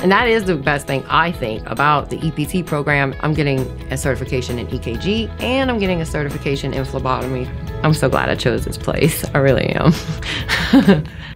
And that is the best thing I think about the EPT program. I'm getting a certification in EKG and I'm getting a certification in phlebotomy. I'm so glad I chose this place. I really am.